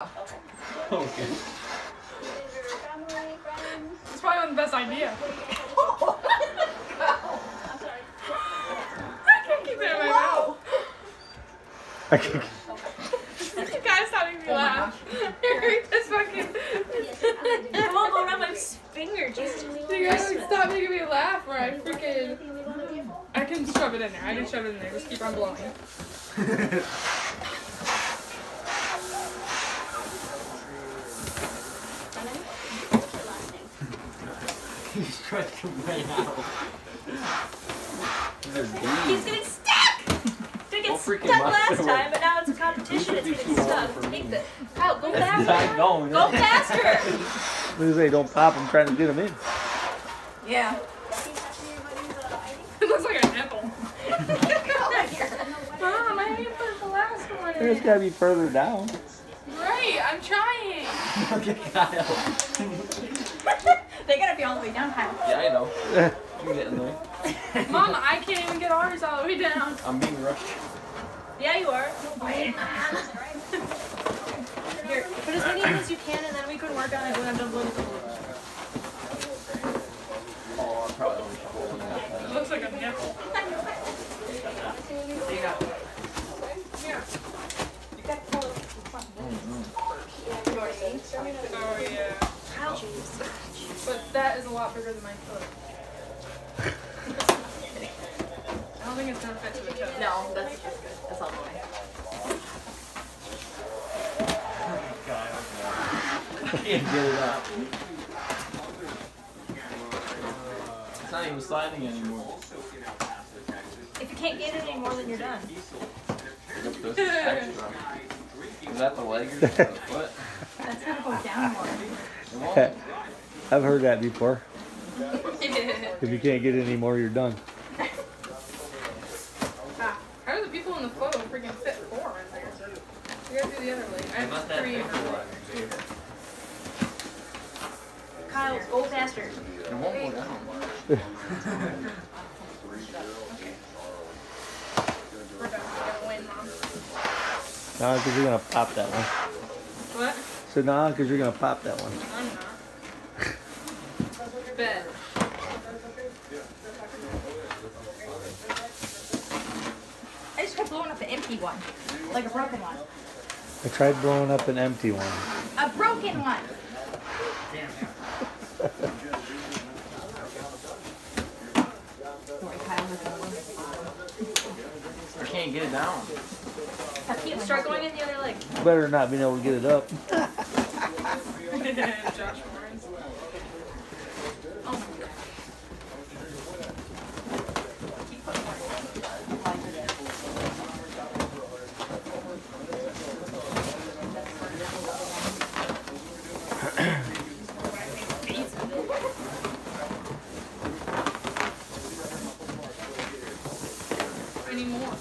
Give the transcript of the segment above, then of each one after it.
Okay. It's probably not the best idea. I can't keep it in my mouth. I can't. You guys not making me oh laugh. You're just fucking. It won't go around my finger. Jesus. You guys stop making me laugh, or I freaking. I can shove it in there. I can shove it in there. Just keep on blowing. He's trying to come right out. He's getting stuck! Didn't get stuck last time, but now it's a competition. It's getting stuck. Take the. Kyle, go faster. not going. Go eh? faster! As they don't pop, I'm trying to get them in. Yeah. It looks like a nipple. Mom, I didn't put the last one in. It's gotta be further down. Right, I'm trying. okay, Kyle. They gotta be all the way down, Kyle. Yeah, I know. You're getting there. Mom, I can't even get ours all the way down. I'm being rushed. Yeah, you are. Here, put as many in as you can, and then we can work on it when I'm done blowing. Oh, I probably don't It looks like a nipple. There you go. Yeah. Oh yeah. Kyle, But that is a lot bigger than my foot. I don't think it's gonna fit to the toe. No, that's that's good. That's all the way. I Can't get it up. It's not even sliding anymore. If you can't get it anymore, then you're done. Is that the leg or the foot? That's gonna go down more. It won't. I've heard that before. If you can't get any more, you're done. Ah, How do the people in the photo freaking fit four in there? You gotta do the other leg. I have three big in for my. Kyle, go faster. It won't go down. We're done. We're gonna win, Mom. Nah, because you're gonna pop that one. What? So nah, because you're gonna pop that one. I'm. Bet. I just kept blowing up an empty one, like a broken one. I tried blowing up an empty one. A broken one. I can't get it down. Keep start going in the other leg. Better not being able to get it up. Josh Lawrence. Oh my god. Any more?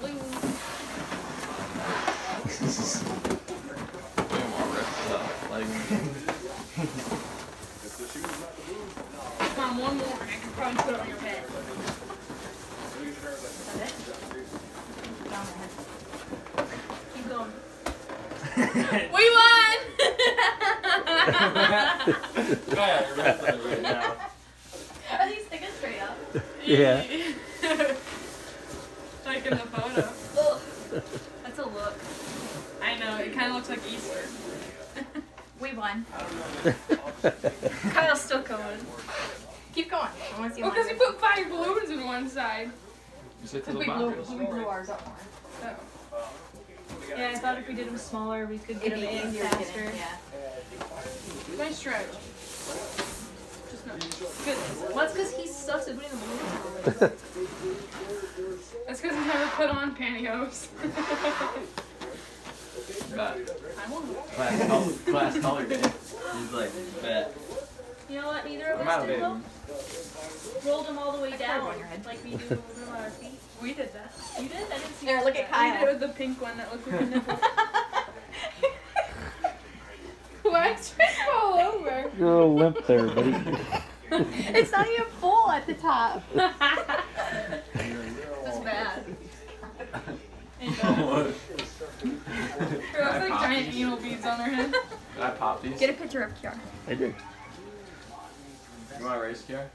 Balloon. Damn, I'll rip it up. Like, Come on, one more, and I can probably put it on your head. Keep going. We won! yeah, you're right now. Are these sticking straight up? Yeah. like in the photo. Ugh. That's a look. I know, it kind of looks like Easter. We won. Kyle's still going. Keep going. I want to see Oh, one. because we put five balloons in one side. You said to Because we blew, we blew ours up more. Oh. Yeah, I thought if we did them smaller, we could get them in easier faster. in, yeah. Nice stretch. Just not. Good. Well, that's because he sucks at putting the balloons on. That's because he's never put on pantyhose. Bet. Class color, class color day. He's like, bet. You know what? Neither of I'm us out did it. though. Rolled them all the way down, on your head. like we do on our feet. We did that. You did? I didn't see. There, look at that. We did it with the pink one that looked like a nipple. Why is it fall over? You're a limp there, buddy. It's not even full at the top. That's bad. What? It looks like giant anal beads on her head. Can I pop these? Get a picture of Kiara. I do. You want to race, Kiara?